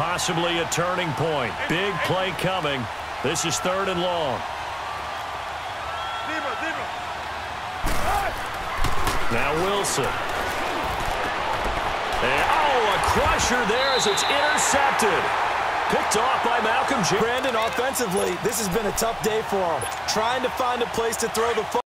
Possibly a turning point. Big play coming. This is third and long. Now Wilson. And, oh, a crusher there as it's intercepted. Picked off by Malcolm J. Brandon, offensively, this has been a tough day for him. Trying to find a place to throw the football.